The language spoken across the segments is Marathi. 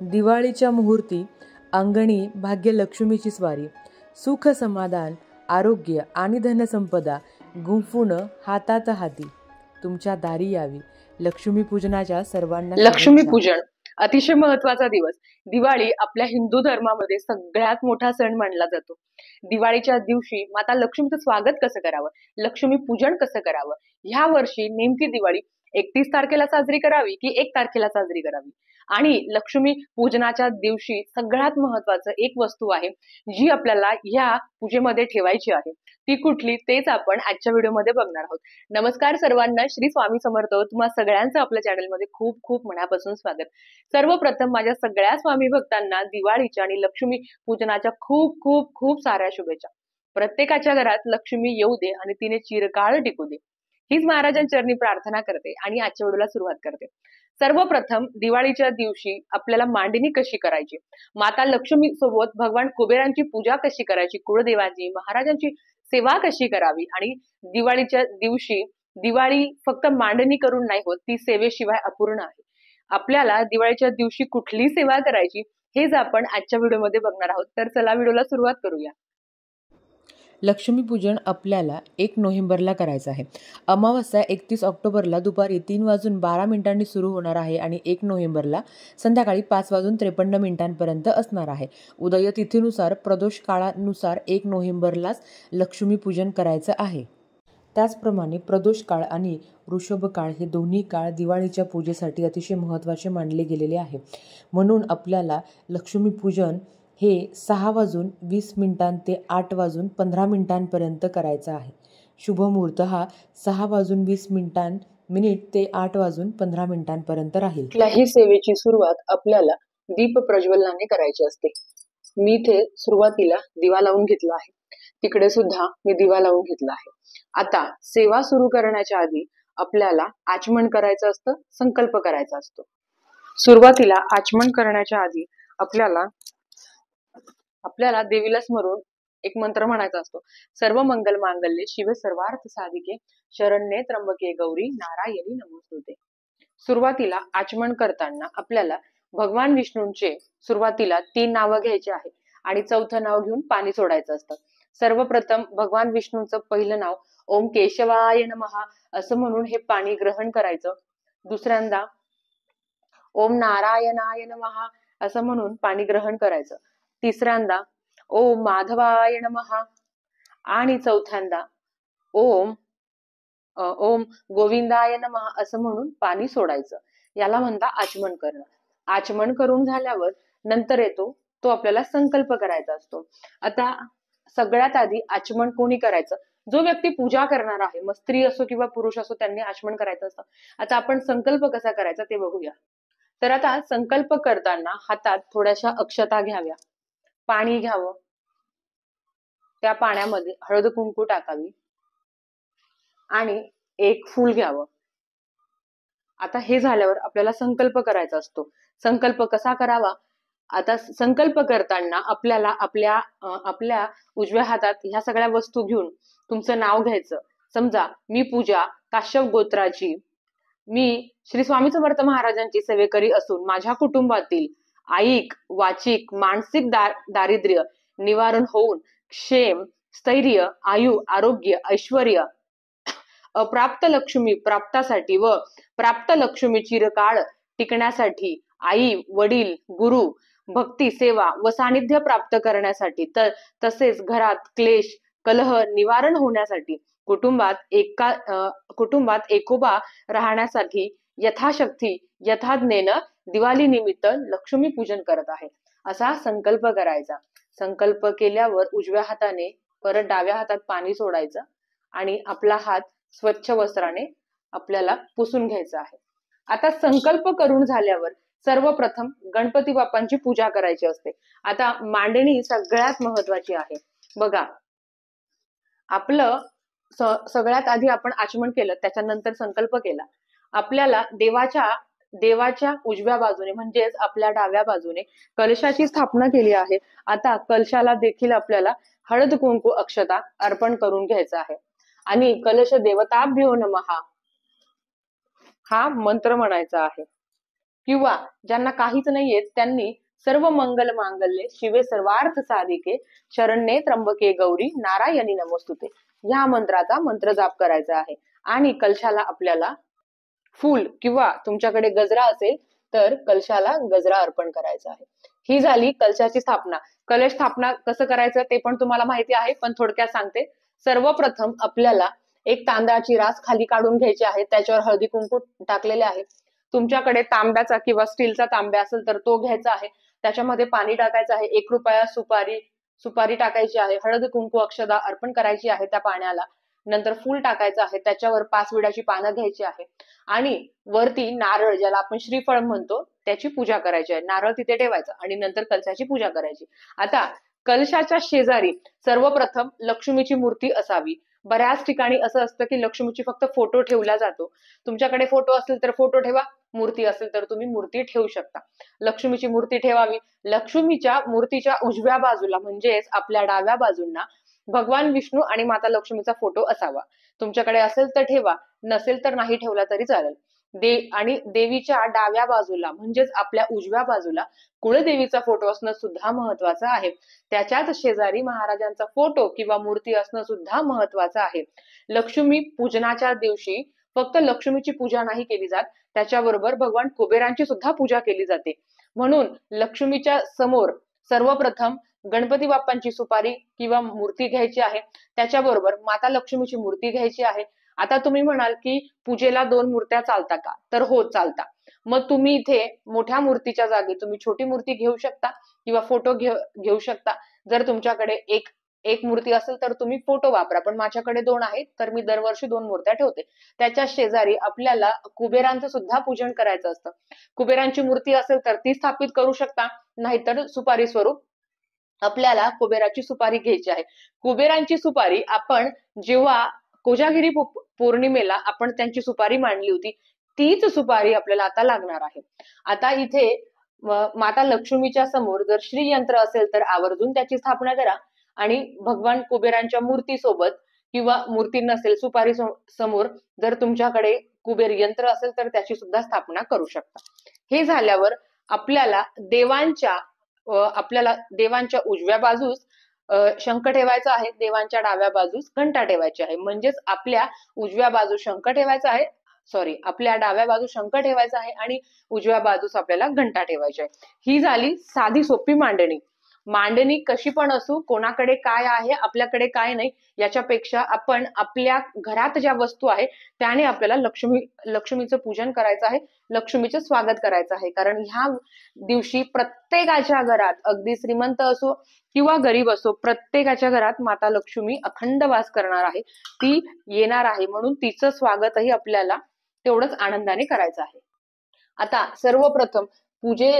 दिवाळीच्या मुहूर्ती अंगणी भाग्यलक्ष्मीची स्वारी सुख समाधान आरोग्य आणि धनसंपदा गुंफून हातात हाती. तुमच्या दारी यावी. लक्ष्मीपूजनाच्या सर्वांना लक्ष्मी पूजन अतिशय महत्त्वाचा दिवस. दिवाळी आपल्या हिंदू धर्मामध्ये सगळ्यात मोठा सण मानला जातो. दिवाळीच्या दिवशी माता लक्ष्मीचं स्वागत कसं करावं? लक्ष्मी पूजन कसं करावं? ह्या वर्षी नेमकी दिवाळी एकतीस तारखेला साजरी करावी की एक तारखेला साजरी करावी? आणि लक्ष्मी पूजनाच्या दिवशी सगळ्यात महत्वाचं एक वस्तू आहे जी आपल्याला ह्या पूजेमध्ये ठेवायची आहे. ती कुठली तेच आपण आजच्या व्हिडिओमध्ये बघणार आहोत. नमस्कार सर्वांना श्री स्वामी समर्थ. तुम्हा सगळ्यांचं आपल्या चॅनलमध्ये खूप खूप मनापासून स्वागत. सर्वप्रथम माझ्या सगळ्या स्वामी भक्तांना दिवाळीच्या आणि लक्ष्मी पूजनाच्या खूप खूप खूप साऱ्या शुभेच्छा. प्रत्येकाच्या घरात लक्ष्मी येऊ दे आणि तिने चिरकाळ टिकू दे. हीच महाराजांचरणी प्रार्थना करते आणि आजच्या व्हिडिओला सुरुवात करते. सर्वप्रथम दिवाळीच्या दिवशी आपल्याला मांडणी कशी करायची? माता लक्ष्मी सोबत भगवान कुबेरांची पूजा कशी करायची? कुळदेवाची महाराजांची सेवा कशी करावी? आणि दिवाळीच्या दिवशी दिवाळी फक्त मांडणी करून नाही होत ती सेवेशिवाय अपूर्ण आहे. आपल्याला दिवाळीच्या दिवशी कुठली सेवा करायची हेच आपण आजच्या व्हिडिओमध्ये बघणार आहोत. तर चला व्हिडिओला सुरुवात करूया. लक्ष्मीपूजन आपल्याला एक नोव्हेंबरला करायचं आहे. अमावस्या एकतीस ऑक्टोबरला दुपारी तीन वाजून बारा मिनिटांनी सुरू होणार आहे आणि एक नोव्हेंबरला संध्याकाळी पाच वाजून त्रेपन्न मिनिटांपर्यंत असणार आहे. उदय तिथीनुसार प्रदोष काळानुसार एक नोव्हेंबरलाच लक्ष्मीपूजन करायचं आहे. त्याचप्रमाणे प्रदोष काळ आणि वृषभ काळ हे दोन्ही काळ दिवाळीच्या पूजेसाठी अतिशय महत्त्वाचे मानले गेलेले आहे. म्हणून आपल्याला लक्ष्मीपूजन हे सहा वाजून वीस मिनिटां ते आठ वाजून पंधरा मिनिटांपर्यंत करायचं आहे. शुभमुहूर्त हा सहा वाजून वीस मिनिटां मिनिट ते आठ वाजून पंधरा मिनिटांपर्यंत राहील. कुठल्याही सेवेची सुरुवात आपल्याला दीप प्रज्वलनाने करायची असते. मी इथे सुरुवातीला दिवा लावून घेतला आहे. तिकडे सुद्धा मी दिवा लावून घेतला आहे. आता सेवा सुरू करण्याच्या आधी आपल्याला आचमन करायचं असतं संकल्प करायचा असतो. सुरुवातीला आचमन करण्याच्या आधी आपल्याला आपल्याला देवीला स्मरून एक मंत्र म्हणायचा असतो. सर्व मंगल मांगल्ये शिव सर्वार्थ साधिके शरण्ये त्र्यंबके गौरी नारायणी नमोस्तुते. सुरुवातीला आचमन करताना आपल्याला भगवान विष्णूंचे सुरुवातीला तीन नावं घ्यायची आहे आणि चौथं नाव घेऊन पाणी सोडायचं असतं. सर्वप्रथम भगवान विष्णूंचं पहिलं नाव ओम केशवाय नमहा असं म्हणून हे पाणी ग्रहण करायचं. दुसऱ्यांदा ओम नारायणाय नमहा असं म्हणून पाणी ग्रहण करायचं. तिसऱ्यांदा ओम माधवाय महा आणि चौथ्यांदा ओम ओम गोविंदाय महा असं म्हणून पाणी सोडायचं. याला म्हणता आचमन करणं. आचमन करून झाल्यावर नंतर येतो तो आपल्याला संकल्प करायचा असतो. आता सगळ्यात आधी आचमन कोणी करायचं? जो व्यक्ती पूजा करणार आहे मग स्त्री असो किंवा पुरुष असो त्यांनी आचमन करायचं असतं. आता आपण संकल्प कसा करायचा ते बघूया. तर आता संकल्प करताना हातात थोड्याशा अक्षता घ्याव्या. पाणी घ्यावं. त्या पाण्यामध्ये हळद कुंकू टाकावी. आणि एक फूल घ्यावं. आता हे झाल्यावर आपल्याला संकल्प करायचा असतो. संकल्प कसा करावा? आता संकल्प करताना आपल्याला आपल्या आपल्या उजव्या हातात ह्या सगळ्या वस्तू घेऊन तुमचं नाव घ्यायचं. समजा मी पूजा काश्यप गोत्राची. मी श्री स्वामी समर्थ महाराजांची सेवेकरी असून माझ्या कुटुंबातील आईक वाचिक मानसिक दार दारिद्र्य निवारण होऊन क्षेम स्थैर्य आयु आरोग्य ऐश्वर अप्राप्त लक्ष्मी प्राप्तासाठी व प्राप्त लक्ष्मी चिरकाळ टिकण्यासाठी आई वडील गुरु भक्ती सेवा व सानिध्य प्राप्त करण्यासाठी तर तसेच घरात क्लेश कलह निवारण होण्यासाठी कुटुंबात एका अं, कुटुंबात एकोबा राहण्यासाठी यथाशक्ती यथाज्ञेनं दिवाळी निमित्त लक्ष्मी पूजन करत आहे. असा संकल्प करायचा. संकल्प केल्यावर उजव्या हाताने परत डाव्या हातात पाणी सोडायचं आणि आपला हात स्वच्छ वस्त्राने आपल्याला पुसून घ्यायचा आहे. आता संकल्प करून झाल्यावर सर्वप्रथम गणपती बाप्पांची पूजा करायची असते. आता मांडणी सगळ्यात महत्वाची आहे. बघा आपलं सगळ्यात आधी आपण आचमन केलं त्याच्यानंतर संकल्प केला. आपल्याला देवाच्या देवाच्या उजव्या बाजूने म्हणजेच आपल्या डाव्या बाजूने कलशाची स्थापना केली आहे. आता कलशाला देखील आपल्याला हळद कुंकू अक्षता अर्पण करून घ्यायचा आहे. आणि कलश देवताभ्यो नमहा हा मंत्र म्हणायचा आहे. किंवा ज्यांना काहीच नाही येत त्यांनी सर्व मंगल मांगल्ये शिवे सर्वार्थ साधिके शरण्ये त्र्यंबके गौरी नारायणी नमस्तुते. ह्या मंत्राचा मंत्र जाप करायचा आहे. आणि कलशाला आपल्याला फूल किंवा तुमच्याकडे गजरा असेल तर कलशाला गजरा अर्पण करायचा आहे. ही झाली कलशाची स्थापना. कलश स्थापना कसं करायचं ते पण तुम्हाला माहिती आहे पण थोडक्यात सांगते. सर्वप्रथम आपल्याला एक तांदळाची रास खाली काढून घ्यायची आहे त्याच्यावर हळदी कुंकू टाकलेले आहे. तुमच्याकडे तांब्याचा किंवा स्टीलचा तांब्या असेल तर तो घ्यायचा आहे. त्याच्यामध्ये पाणी टाकायचं आहे एक रुपया सुपारी सुपारी टाकायची आहे हळद कुंकू अक्षदा अर्पण करायची आहे त्या पाण्याला. नंतर फूल टाकायचं आहे त्याच्यावर पाच विड्याची पानं घ्यायची आहे. आणि वरती नारळ ज्याला आपण श्रीफळ म्हणतो त्याची पूजा करायची आहे. नारळ तिथे ठेवायचं आणि नंतर कलशाची पूजा करायची. आता कलशाच्या शेजारी सर्वप्रथम लक्ष्मीची मूर्ती असावी. बऱ्याच ठिकाणी असं असतं की लक्ष्मीची फक्त फोटो ठेवला जातो. तुमच्याकडे फोटो असेल तर फोटो ठेवा मूर्ती असेल तर तुम्ही मूर्ती ठेवू शकता. लक्ष्मीची मूर्ती ठेवावी. लक्ष्मीच्या मूर्तीच्या उजव्या बाजूला म्हणजेच आपल्या डाव्या बाजूंना भगवान विष्णू आणि माता लक्ष्मीचा फोटो असावा. तुमच्याकडे असेल तर ठेवा नसेल तर नाही ठेवला तरी चालेल. दे आणि देवीच्या डाव्या बाजूला म्हणजेच आपल्या उजव्या बाजूला कुळदेवीचा फोटो असणं सुद्धा महत्वाचं आहे. त्याच्याच शेजारी महाराजांचा फोटो किंवा मूर्ती असणं सुद्धा महत्वाचं आहे. लक्ष्मी पूजनाच्या दिवशी फक्त लक्ष्मीची पूजा नाही केली जात त्याच्याबरोबर भगवान कुबेरांची सुद्धा पूजा केली जाते. म्हणून लक्ष्मीच्या समोर सर्वप्रथम गणपती बाप्पांची सुपारी किंवा मूर्ती घ्यायची आहे त्याच्याबरोबर माता लक्ष्मीची मूर्ती घ्यायची आहे. आता तुम्ही म्हणाल की पूजेला दोन मूर्त्या चालता का? तर हो चालता. मग तुम्ही इथे मोठ्या मूर्तीच्या जागी तुम्ही छोटी मूर्ती घेऊ शकता किंवा फोटो घेऊ शकता. जर तुमच्याकडे एक एक मूर्ती असेल तर तुम्ही फोटो वापरा. पण माझ्याकडे दोन आहेत तर मी दरवर्षी दोन मूर्त्या ठेवते. त्याच्या शेजारी आपल्याला कुबेरांचं सुद्धा पूजन करायचं असतं. कुबेरांची मूर्ती असेल तर ती स्थापित करू शकता नाहीतर सुपारी स्वरूप आपल्याला कुबेराची सुपारी घ्यायची आहे. कुबेरांची सुपारी आपण जेव्हा कोजागिरी पौर्णिमेला आपण त्यांची सुपारी मांडली होती तीच सुपारी आपल्याला आता लागणार आहे. आता इथे माता लक्ष्मीच्या समोर जर श्रीयंत्र असेल तर आवर्जून त्याची स्थापना करा. आणि भगवान कुबेरांच्या मूर्ती सोबत किंवा मूर्ती नसेल सुपारी समोर जर तुमच्याकडे कुबेर यंत्र असेल तर त्याची सुद्धा स्थापना करू शकता. हे झाल्यावर आपल्याला देवांच्या आपल्याला देवांच्या उजव्या बाजूस शंख ठेवायचा आहे देवांच्या डाव्या बाजूस घंटा ठेवायची आहे. म्हणजेच आपल्या उजव्या बाजूस शंख ठेवायचा आहे सॉरी आपल्या डाव्या बाजूस शंख ठेवायचा आहे आणि उजव्या बाजूस आपल्याला घंटा ठेवायची आहे. ही झाली साधी सोपी मांडणी. मांडणी कशी पण असू कोणाकडे काय आहे आपल्याकडे काय नाही याच्यापेक्षा आपण आपल्या घरात ज्या वस्तू आहे त्याने आपल्याला लक्ष्मी लक्ष्मीचं पूजन करायचं आहे लक्ष्मीचं स्वागत करायचं आहे. कारण ह्या दिवशी प्रत्येकाच्या घरात अगदी श्रीमंत असो किंवा गरीब असो प्रत्येकाच्या घरात माता लक्ष्मी अखंड वास करणार आहे. ती येणार आहे म्हणून तिचं स्वागतही आपल्याला तेवढंच आनंदाने करायचं आहे. आता सर्वप्रथम पूजे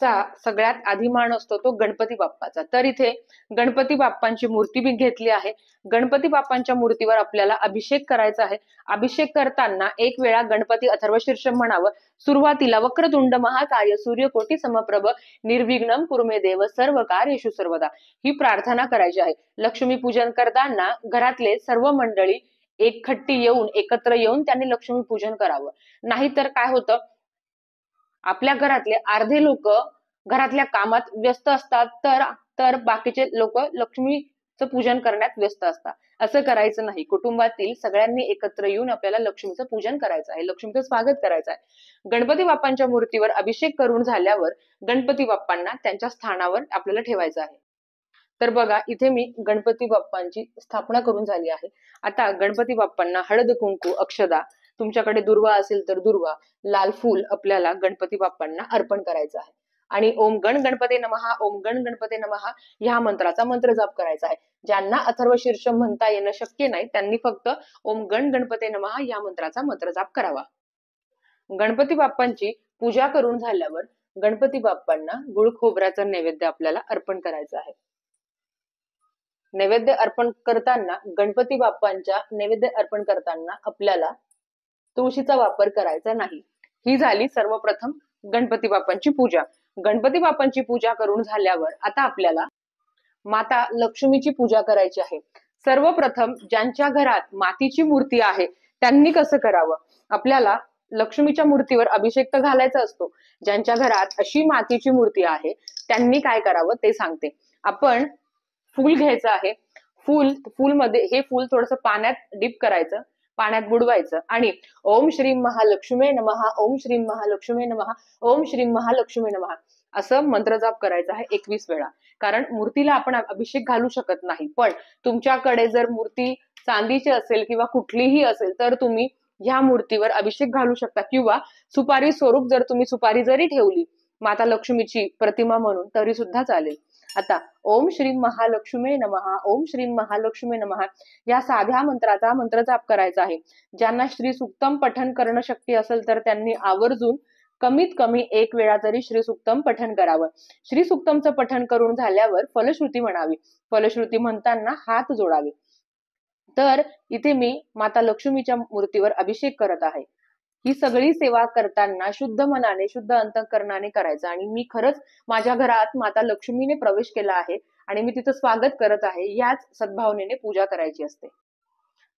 चा सगळ्यात आधी मान असतो तो गणपती बाप्पाचा. तर इथे गणपती बाप्पांची मूर्ती मी घेतली आहे. गणपती बाप्पांच्या मूर्तीवर आपल्याला अभिषेक करायचा आहे. अभिषेक करताना एक वेळा गणपती अथर्वशीर्ष म्हणावं सुरुवातीला वक्रतुंड महाकार्य सूर्यकोटी समप्रभ निर्विघ्नम कुर्मे देव सर्व कार्यशु सर्वदा. ही प्रार्थना करायची आहे. लक्ष्मी पूजन करताना घरातले सर्व मंडळी एक खट्टी येऊन एकत्र येऊन त्यांनी लक्ष्मी पूजन करावं. नाहीतर काय होतं? आपल्या घरातले अर्धे लोक घरातल्या कामात व्यस्त असतात तर तर बाकीचे लोक लक्ष्मीचं पूजन करण्यात व्यस्त असतात. असं करायचं नाही. कुटुंबातील सगळ्यांनी एकत्र येऊन आपल्याला लक्ष्मीचं पूजन करायचं आहे. लक्ष्मीचं स्वागत करायचं आहे. गणपती बाप्पांच्या मूर्तीवर अभिषेक करून झाल्यावर गणपती बाप्पांना त्यांच्या स्थानावर आपल्याला ठेवायचं आहे. तर बघा इथे मी गणपती बाप्पांची स्थापना करून झाली आहे. आता गणपती बाप्पांना हळद कुंकू अक्षदा तुमच्याकडे दुर्वा असेल तर दुर्वा. लाल फूल आपल्याला गणपती बाप्पांना अर्पण करायचं आहे. आणि ओम गण गणपती नमहा ओम गण गणपती नमहा ह्या मंत्राचा मंत्र जाप करायचा आहे. ज्यांना अथर्व शीर्ष म्हणता येणं शक्य नाही त्यांनी फक्त ओम गण गणपती नमहा या मंत्राचा मंत्र जाप करावा. गणपती बाप्पांची पूजा करून झाल्यावर गणपती बाप्पांना गुळ खोबऱ्याचा नैवेद्य आपल्याला अर्पण करायचं आहे. नैवेद्य अर्पण करताना गणपती बाप्पांच्या नैवेद्य अर्पण करताना आपल्याला तुळशीचा वापर करायचा नाही. ही झाली सर्वप्रथम गणपती बाप्पांची पूजा. गणपती बाप्पांची पूजा करून झाल्यावर आता आपल्याला माता लक्ष्मीची पूजा करायची आहे. सर्वप्रथम ज्यांच्या घरात मातीची मूर्ती आहे त्यांनी कसं करावं? आपल्याला लक्ष्मीच्या मूर्तीवर अभिषेक तर घालायचा असतो. ज्यांच्या घरात अशी मातीची मूर्ती आहे त्यांनी काय करावं ते सांगते. आपण फूल घ्यायचं आहे. फूल फूलमध्ये हे फूल थोडस पाण्यात डीप करायचं. पाण्यात बुडवायचं. आणि ओम श्री महालक्ष्मी नमहा ओम श्री महालक्ष्मी नमहा ओम श्री महालक्ष्मी नमहा असं मंत्रजाप करायचं आहे एकवीस वेळा. कारण मूर्तीला आपण अभिषेक घालू शकत नाही. पण तुमच्याकडे जर मूर्ती चांदीची असेल किंवा कुठलीही असेल तर तुम्ही ह्या मूर्तीवर अभिषेक घालू शकता. किंवा सुपारी स्वरूप जर तुम्ही सुपारी जरी ठेवली माता लक्ष्मीची प्रतिमा म्हणून तरी सुद्धा चालेल. आता ओम श्री महालक्ष्मी नमहा ओम श्री महालक्ष्मी नमहा या साध्या मंत्राचा मंत्र जाप करायचा आहे. ज्यांना श्री सुक्तम पठन करणं शक्य असेल तर त्यांनी आवर्जून कमीत कमी एक वेळा तरी श्री सुक्तम पठन करावं. श्री सुक्तमचं पठन करून झाल्यावर फलश्रुती म्हणावी. फलश्रुती म्हणताना हात जोडावे. तर इथे मी माता लक्ष्मीच्या मूर्तीवर अभिषेक करत आहे. ही सगळी सेवा करताना शुद्ध मनाने शुद्ध अंतकरणाने करायचं. आणि मी खरंच माझ्या घरात माता लक्ष्मीने प्रवेश केला आहे आणि मी तिथं स्वागत करत आहे याच सद्भावनेने पूजा करायची असते.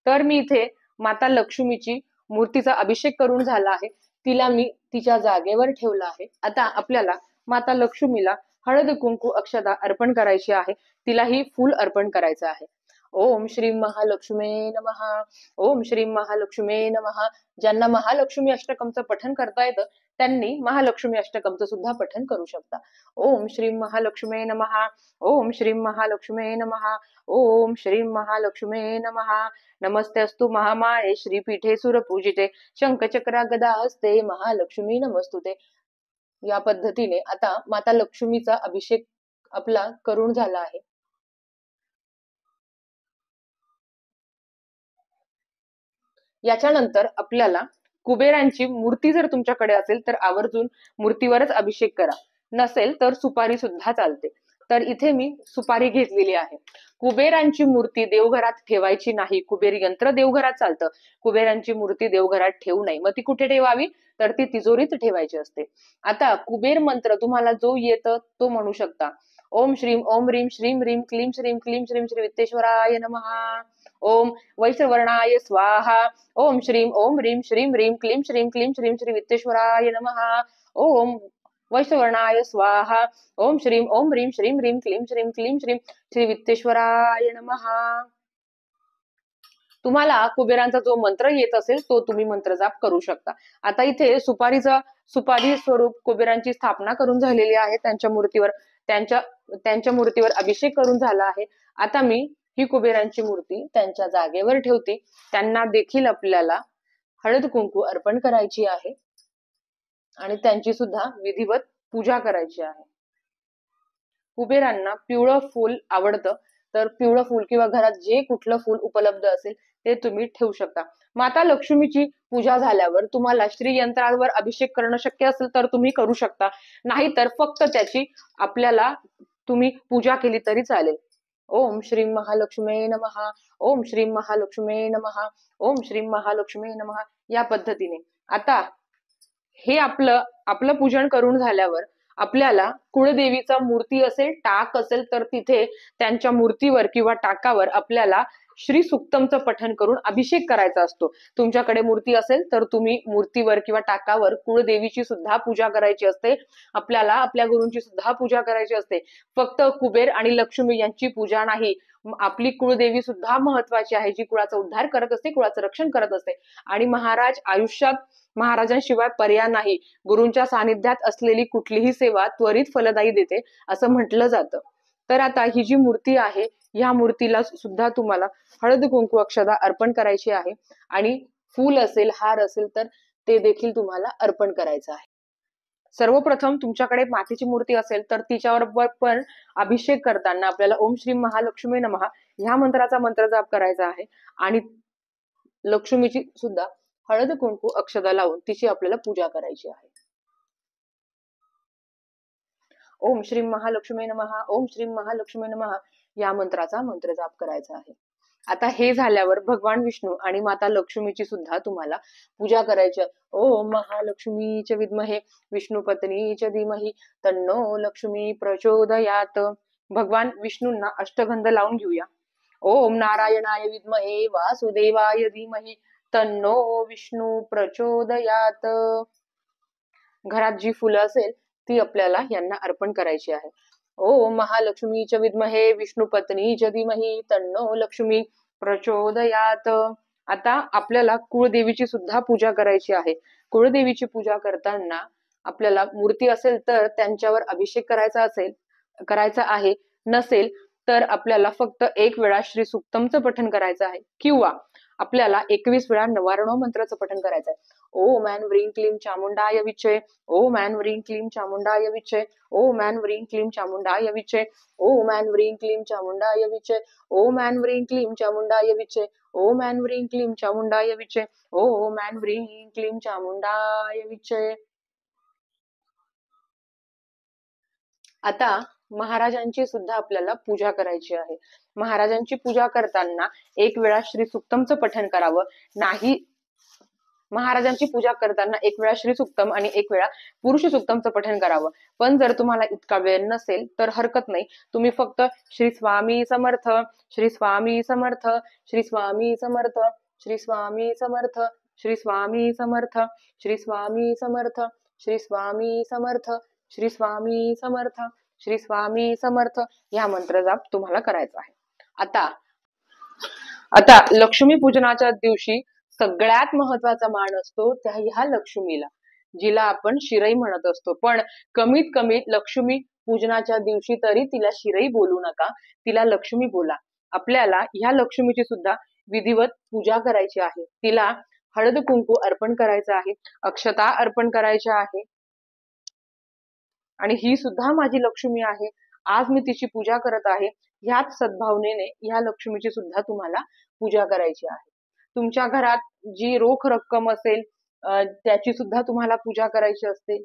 तर मी इथे माता लक्ष्मीची मूर्तीचा अभिषेक करून झाला आहे. तिला मी तिच्या जागेवर ठेवला आहे. आता आपल्याला माता लक्ष्मीला हळद कुंकू अक्षता अर्पण करायची आहे. तिलाही फूल अर्पण करायचं आहे. ओम श्री महालक्ष्मे नमहा ओम श्री महालक्ष्मे नमहा ज्यांना महालक्ष्मी अष्टकमचं पठन करता येतं त्यांनी महालक्ष्मी अष्टकमचं सुद्धा पठन करू शकता. ओम श्री महालक्ष्मे नमहा ओम श्री महालक्ष्मे नमहा ओम श्री महालक्ष्मे नमहा नमस्ते अस्तु महामाये श्रीपीठे सुरपूजिते शंखचक्रा गदा असते महालक्ष्मी नमस्तुते. या पद्धतीने आता माता लक्ष्मीचा अभिषेक आपला करून झाला आहे. याच्यानंतर आपल्याला कुबेरांची मूर्ती जर तुमच्याकडे असेल तर आवर्जून मूर्तीवरच अभिषेक करा. नसेल तर सुपारी सुद्धा चालते. तर इथे मी सुपारी घेतलेली आहे. कुबेरांची मूर्ती देवघरात ठेवायची नाही. कुबेर यंत्र देवघरात चालतं. कुबेरांची मूर्ती देवघरात ठेवू नये. मग ती कुठे ठेवावी? तर ती तिजोरीत ठेवायची असते. आता कुबेर मंत्र तुम्हाला जो येतं तो म्हणू शकता. ओम श्रीम ओम रीम श्रीम रीम क्लीम श्रीम क्लीम श्रीम श्री वित्तेश्वराय नमहा ओम वैश्रवर्णाय स्वाहा। ओम श्रीम ओम रीम श्रीम रीम क्लीम श्रीम क्लीम श्रीम श्री वित्तेश्वराय नमः। ओम वैश्रवर्णाय स्वाहा। ओम श्रीम ओम रीम श्रीम रीम क्लीम श्रीम क्लीम श्रीम श्री वित्तेश्वराय नमः। तुम्हाला कुबेरांचा जो मंत्र येत असेल तो तुम्ही मंत्र जाप करू शकता. आता इथे सुपारीचा सुपारी स्वरूप कुबेरांची स्थापना करून झालेली आहे त्यांच्या मूर्तीवर. त्यांच्या त्यांच्या मूर्तीवर अभिषेक करून झाला आहे. आता मी ही कुबेरांची मूर्ती त्यांच्या जागेवर ठेवते. त्यांना देखील आपल्याला हळद कुंकू अर्पण करायची आहे. आणि त्यांची सुद्धा विधिवत पूजा करायची आहे. कुबेरांना पिवळं फूल आवडतं. तर पिवळं फूल किंवा घरात जे कुठलं फूल उपलब्ध असेल ते तुम्ही ठेवू शकता. माता लक्ष्मीची पूजा झाल्यावर तुम्हाला श्री यंत्रावर अभिषेक करणं शक्य असेल तर तुम्ही करू शकता. नाहीतर फक्त त्याची आपल्याला तुम्ही पूजा केली तरी चालेल. ओम श्री महालक्ष्मी नमहा ओम श्री महालक्ष्मी नमहा ओम श्री महालक्ष्मी नमहा या पद्धतीने. आता हे आपलं आपलं पूजन करून झाल्यावर आपल्याला कुळदेवीचा मूर्ती असेल टाक असेल तर तिथे त्यांच्या मूर्तीवर किंवा टाकावर आपल्याला श्री सुक्तमचं पठन करून अभिषेक करायचा असतो. तुमच्याकडे मूर्ती असेल तर तुम्ही मूर्तीवर किंवा टाकावर कुळदेवीची सुद्धा पूजा करायची असते. आपल्याला आपल्या गुरूंची सुद्धा पूजा करायची असते. फक्त कुबेर आणि लक्ष्मी यांची पूजा नाही. आपली कुळदेवी सुद्धा महत्वाची आहे जी कुळाचा उद्धार करत असते कुळाचं रक्षण करत असते. आणि महाराज आयुष्यात महाराजांशिवाय पर्याय नाही. गुरूंच्या सानिध्यात असलेली कुठलीही सेवा त्वरित फलदायी देते असं म्हटलं जातं. तर आता ही जी मूर्ती आहे ह्या मूर्तीला सुद्धा तुम्हाला हळद कुंकू अक्षदा अर्पण करायची आहे. आणि फूल असेल हार असेल तर ते देखील तुम्हाला अर्पण करायचं आहे. सर्वप्रथम तुमच्याकडे मातीची मूर्ती असेल तर तिच्यावर पण अभिषेक करताना आपल्याला ओम श्री महालक्ष्मी नमहा ह्या मंत्राचा मंत्र जाप करायचा आहे. आणि लक्ष्मीची सुद्धा हळद कुंकू अक्षदा लावून तिची आपल्याला पूजा करायची आहे. ओम श्री महालक्ष्मी नमहा ओम श्री महालक्ष्मी नमहा या मंत्राचा मंत्र जाप करायचा आहे. आता हे झाल्यावर भगवान विष्णू आणि माता लक्ष्मीची सुद्धा तुम्हाला पूजा करायची ओम महालक्ष्मीच्या विद्महे विष्णू पत्नीच्या धीमही तन्नो लक्ष्मी प्रचोदयात. भगवान विष्णूंना अष्टगंध लावून घेऊया. ओम नारायणाय विद्महे वासुदेवाय धीमही तन्नो विष्णू प्रचोदयात. घरात जी फुलं असेल ती आपल्याला यांना अर्पण करायची आहे. ओ महालक्ष्मीच्या विद्महे विष्णू पत्नी धीमहि तन्नो लक्ष्मी प्रचोदयात. आता आपल्याला कुळदेवीची सुद्धा पूजा करायची आहे. कुळदेवीची पूजा करताना आपल्याला मूर्ती असेल तर त्यांच्यावर अभिषेक करायचा असेल करायचा आहे. नसेल तर आपल्याला फक्त एक वेळा श्री सुक्तमचं पठण करायचं आहे. किंवा आपल्याला एकवीस वेळा नवारणो मंत्राचं पठण करायचं आहे. ओम ऐन व्रीं क्लीं चामुंडाय विचे ओम ऐन व्रीं क्लीं चामुंडाय विचे ओम ऐन व्रीं क्लीं चामुंडाय विचे ओम ऐन व्रीं क्लीं चामुंडाय विचे ओम ऐन व्रीं क्लीं चामुंडाय विचे ओम ऐन व्रीं क्लीं चामुंडाय विचे ओम ऐन व्रीं क्लीं चामुंडाय विचे आता महाराजांची सुद्धा आपल्याला पूजा करायची आहे. महाराजांची पूजा करताना एक वेळा श्री सुक्तमचं पठण करावं. नाही महाराजांची पूजा करताना एक वेळा श्री सुक्तम आणि एक वेळा पुरुष सुक्तमचं पठण करावं. पण जर तुम्हाला इतका वेळ नसेल तर हरकत नाही. तुम्ही फक्त श्री स्वामी समर्थ श्री स्वामी समर्थ श्री स्वामी समर्थ श्री स्वामी समर्थ श्री स्वामी समर्थ श्री स्वामी समर्थ श्री स्वामी समर्थ श्री स्वामी समर्थ श्री स्वामी समर्थ ह्या मंत्र जाप तुम्हाला करायचा आहे. आता आता लक्ष्मी पूजनाच्या दिवशी सगळ्यात महत्त्वाचा मान असतो त्या ह्या लक्ष्मीला जिला आपण शिरई म्हणत असतो. पण कमीत कमी लक्ष्मी पूजनाच्या दिवशी तरी तिला शिरई बोलू नका तिला लक्ष्मी बोला. आपल्याला ह्या लक्ष्मीची सुद्धा विधिवत पूजा करायची आहे. तिला हळद कुंकू अर्पण करायचं आहे अक्षता अर्पण करायच्या आहे. आणि ही सुद्धा माझी लक्ष्मी आहे. आज मी तिची पूजा करत आहे. ह्याच सद्भावनेने ह्या लक्ष्मीची सुद्धा तुम्हाला पूजा करायची आहे. तुमच्या घरात जी रोख रक्कम असेल त्याची सुद्धा तुम्हाला पूजा करायची असते.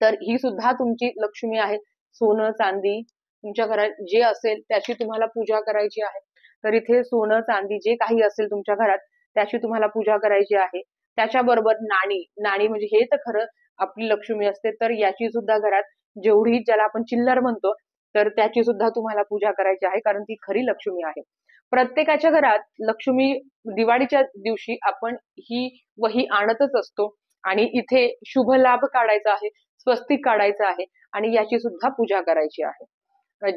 तर ही सुद्धा तुमची लक्ष्मी आहे. सोनं चांदी तुमच्या घरात जे असेल त्याची तुम्हाला पूजा करायची आहे. तर इथे सोनं चांदी जे काही असेल तुमच्या घरात त्याची तुम्हाला पूजा करायची आहे. त्याच्याबरोबर नाणी नाणी म्हणजे हे तर खरं आपली लक्ष्मी असते. तर याची सुद्धा घरात जेवढी ज्याला आपण चिल्लर म्हणतो तर त्याची सुद्धा तुम्हाला पूजा करायची आहे कारण ती खरी लक्ष्मी आहे. प्रत्येकाच्या घरात लक्ष्मी दिवाळीच्या दिवशी आपण ही वही आणतच असतो. आणि इथे शुभ लाभ काढायचा आहे स्वस्तिक काढायचं आहे आणि याची सुद्धा पूजा करायची आहे.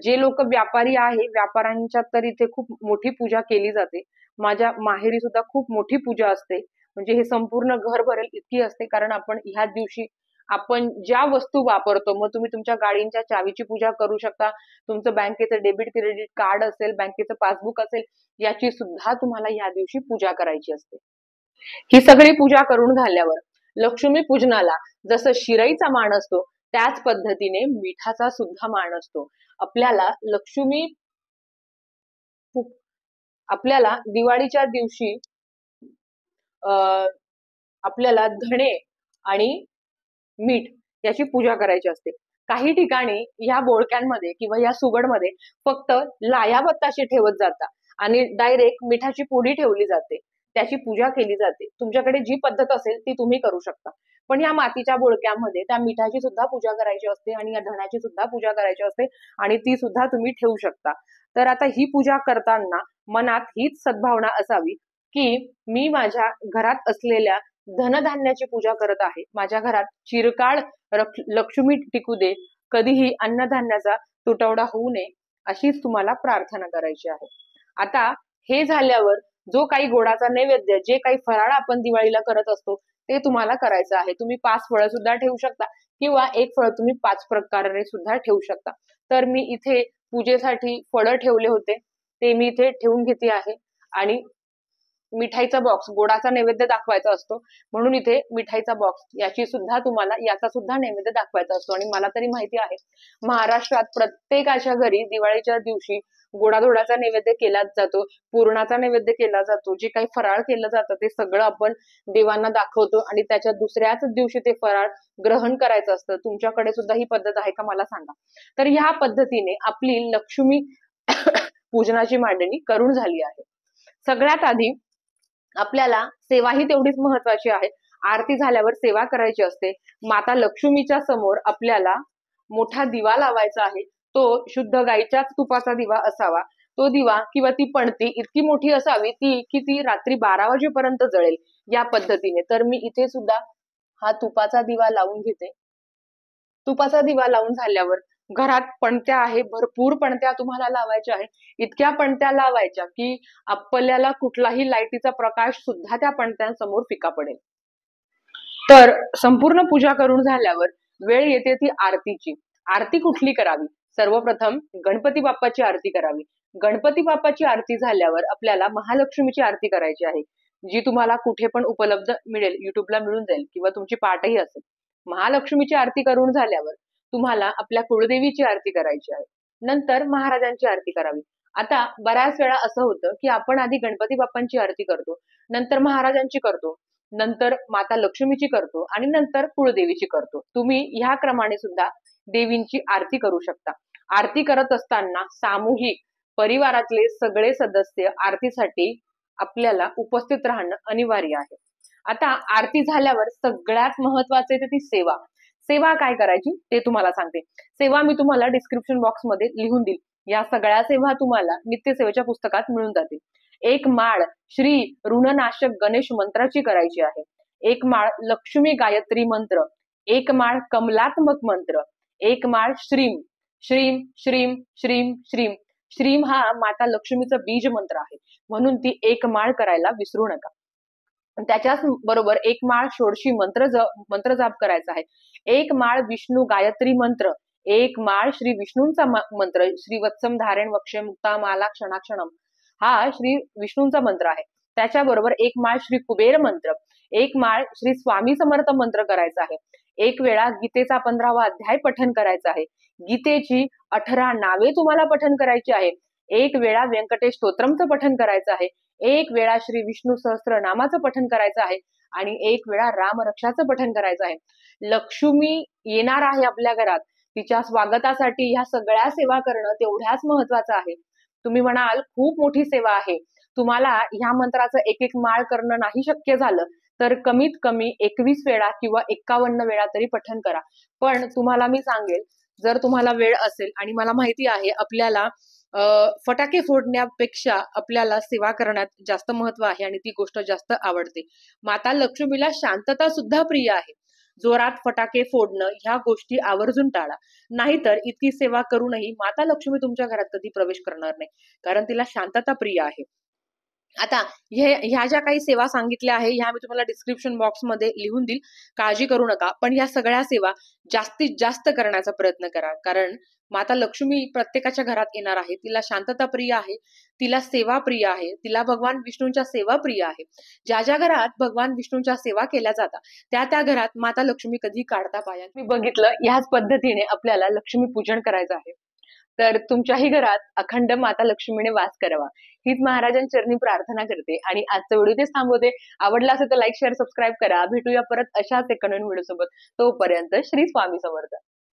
जे लोक व्यापारी आहे व्यापाऱ्यांच्या तर इथे खूप मोठी पूजा केली जाते. माझ्या माहेरी सुद्धा खूप मोठी पूजा असते. म्हणजे हे संपूर्ण घर भरेल इतकी असते कारण आपण ह्या दिवशी आपण ज्या वस्तू वापरतो मग तुम्ही तुमच्या गाडींच्या चावीची पूजा करू शकता. तुमचं बँकेचं डेबिट क्रेडिट कार्ड असेल बँकेचं पासबुक असेल याची सुद्धा तुम्हाला या दिवशी पूजा करायची असते. ही सगळी पूजा करून झाल्यावर लक्ष्मी पूजनाला जसं शिराईचा मान असतो त्याच पद्धतीने मिठाचा सुद्धा मान असतो. आपल्याला लक्ष्मी आपल्याला दिवाळीच्या दिवशी आपल्याला धणे आणि मीठ याची पूजा करायची असते. काही ठिकाणी या बोळक्यांमध्ये किंवा या सुगडमध्ये फक्त लाया बत्ताशी ठेवत जातात आणि डायरेक्ट मिठाची पुडी ठेवली जाते. त्याची पूजा केली जाते. तुमच्याकडे जी पद्धत असेल ती तुम्ही करू शकता. पण या मातीच्या बोळक्यामध्ये त्या मिठाची सुद्धा पूजा करायची असते आणि या धण्याची सुद्धा पूजा करायची असते आणि ती सुद्धा तुम्ही ठेवू शकता. तर आता ही पूजा करताना मनात हीच सद्भावना असावी की मी माझ्या घरात असलेल्या धनधान्याची पूजा करत आहे. माझ्या घरात चिरकाळ लक्ष्मी टिकू दे. कधीही अन्नधान्याचा तुटवडा होऊ नये अशीच तुम्हाला प्रार्थना करायची आहे. आता हे झाल्यावर जो काही गोडाचा नैवेद्य जे काही फराळ आपण दिवाळीला करत असतो ते तुम्हाला करायचं आहे. तुम्ही पाच फळं सुद्धा ठेवू शकता किंवा एक फळ तुम्ही पाच प्रकारे सुद्धा ठेवू शकता. तर मी इथे पूजेसाठी फळं ठेवले होते. ते मी इथे ठेवून घेते आहे. आणि मिठाईचा बॉक्स गोडाचा नैवेद्य दाखवायचा असतो. म्हणून इथे मिठाईचा बॉक्स याची सुद्धा तुम्हाला याचा सुद्धा नैवेद्य दाखवायचा असतो. आणि मला तरी माहिती आहे महाराष्ट्रात प्रत्येकाच्या घरी दिवाळीच्या दिवशी गोडाधोडाचा नैवेद्य केलाच जातो पूर्णाचा नैवेद्य केला जातो जे काही फराळ केलं जातं ते सगळं आपण देवांना दाखवतो आणि त्याच्या दुसऱ्याच दिवशी ते फराळ ग्रहण करायचं असतं. तुमच्याकडे सुद्धा ही पद्धत आहे का मला सांगा. तर ह्या पद्धतीने आपली लक्ष्मी पूजनाची मांडणी करून झाली आहे. सगळ्यात आधी आपल्याला सेवा ही तेवढीच महत्वाची आहे. आरती झाल्यावर सेवा करायची असते. माता लक्ष्मीच्या समोर आपल्याला मोठा दिवा लावायचा आहे. तो शुद्ध गाईच्याच तुपाचा दिवा असावा. तो दिवा किंवा ती पणती इतकी मोठी असावी ती की ती रात्री बारा वाजेपर्यंत जळेल. या पद्धतीने. तर मी इथे सुद्धा हा तुपाचा दिवा लावून घेते. तुपाचा दिवा लावून झाल्यावर घरात पणत्या आहे भरपूर पणत्या तुम्हाला लावायच्या आहे इतक्या पणत्या लावायच्या की आपल्याला कुठलाही लाईटीचा प्रकाश सुद्धा त्या पणत्यांसमोर फिका पडेल. तर संपूर्ण पूजा करून झाल्यावर वेळ येते ती आरतीची. आरती कुठली करावी? सर्वप्रथम गणपती बाप्पाची आरती करावी. गणपती बाप्पाची आरती झाल्यावर आपल्याला महालक्ष्मीची आरती करायची आहे जी तुम्हाला कुठे पण उपलब्ध मिळेल युट्यूबला मिळून जाईल किंवा तुमची पाठही असेल. महालक्ष्मीची आरती करून झाल्यावर तुम्हाला आपल्या कुळदेवीची आरती करायची आहे. नंतर महाराजांची आरती करावी. आता बऱ्याच वेळा असं होतं की आपण आधी गणपती बाप्पांची आरती करतो नंतर महाराजांची करतो नंतर माता लक्ष्मीची करतो आणि नंतर कुळदेवीची करतो. तुम्ही ह्या क्रमाने सुद्धा देवींची आरती करू शकता. आरती करत असताना सामूहिक परिवारातले सगळे सदस्य आरतीसाठी आपल्याला उपस्थित राहणं अनिवार्य आहे. आता आरती झाल्यावर सगळ्यात महत्त्वाचे ती सेवा. सेवा काय करायची ते तुम्हाला सांगते. सेवा मी तुम्हाला डिस्क्रिप्शन बॉक्समध्ये लिहून देईल. या सगळ्या सेवा तुम्हाला नित्यसेवेच्या पुस्तकात मिळून जातील. एक माळ श्री ऋणनाशक गणेश मंत्राची करायची आहे. एक माळ लक्ष्मी गायत्री मंत्र. एक माळ कमलात्मक मंत्र. एक माळ श्रीम. श्रीम श्रीम श्रीम श्रीम. श्रीम हा माता लक्ष्मीचा बीज मंत्र आहे. म्हणून ती एक माळ करायला विसरू नका. त्याच्याच बरोबर एक माळ षोडशी मंत्र मंत्र जाप करायचा आहे. एक माळ विष्णू गायत्री मंत्र. एक माळ श्री विष्णूंचा मंत्र. श्री वत्सम धारण वक्षे मुक्ता माला क्षणाक्षणम. हा श्री विष्णूंचा मंत्र आहे. त्याच्याबरोबर एक माळ श्री कुबेर मंत्र. एक माळ श्री स्वामी समर्थ मंत्र करायचा आहे. एक वेळा गीतेचा पंधरावा अध्याय पठन करायचा आहे. गीतेची अठरा नावे तुम्हाला पठन करायची आहे. एक वेळा व्यंकटेश स्तोत्रमचं पठन करायचं आहे. एक वेळा श्री विष्णू सहस्त्र नामाचं पठन करायचं आहे. आणि एक वेळा रामरक्षाचं पठन करायचं आहे. लक्ष्मी येणार आहे आपल्या घरात. तिच्या स्वागतासाठी ह्या सगळ्या सेवा करणं तेवढ्याच महत्वाचं आहे. तुम्ही म्हणाल खूप मोठी सेवा आहे. तुम्हाला ह्या मंत्राचं एक एक माळ करणं नाही शक्य झालं तर कमीत कमी एकवीस वेळा किंवा एक्कावन्न वेळा तरी पठन करा. पण तुम्हाला मी सांगेल जर तुम्हाला वेळ असेल आणि मला माहिती आहे आपल्याला फटाके फोडण्यापेक्षा आपल्याला सेवा करण्यात जास्त महत्त्व आहे आणि ती गोष्ट जास्त आवडते. माता लक्ष्मीला शांतता सुद्धा प्रिय आहे. जोरात फटाके फोडणं ह्या गोष्टी आवर्जून टाळा. नाहीतर इतकी सेवा करूनही माता लक्ष्मी तुमच्या घरात कधी प्रवेश करणार नाही कारण तिला शांतता प्रिय आहे. आता हे ह्या ज्या काही सेवा सांगितल्या आहे ह्या मी तुम्हाला डिस्क्रिप्शन बॉक्समध्ये लिहून देईल. काळजी करू नका पण ह्या सगळ्या सेवा जास्तीत जास्त करण्याचा प्रयत्न करा. कारण माता लक्ष्मी प्रत्येकाच्या घरात येणार आहे. तिला शांतता प्रिय आहे. तिला सेवा प्रिय आहे. तिला भगवान विष्णूंच्या सेवा प्रिय आहे. ज्या ज्या घरात भगवान विष्णूंच्या सेवा केल्या जातात त्या त्या घरात माता लक्ष्मी कधी काढता पाया? मी बघितलं याच पद्धतीने आपल्याला लक्ष्मी पूजन करायचं आहे. तर तुमच्याही घरात अखंड माता लक्ष्मीने वास करावा. हीच महाराजांचरणी प्रार्थना करते. आणि आजचा व्हिडिओ तेच थांबवते. आवडला असेल तर लाईक शेअर सबस्क्राईब करा. भेटूया परत अशाच एक नवीन व्हिडिओ सोबत तोपर्यंत श्री स्वामी समर्थ.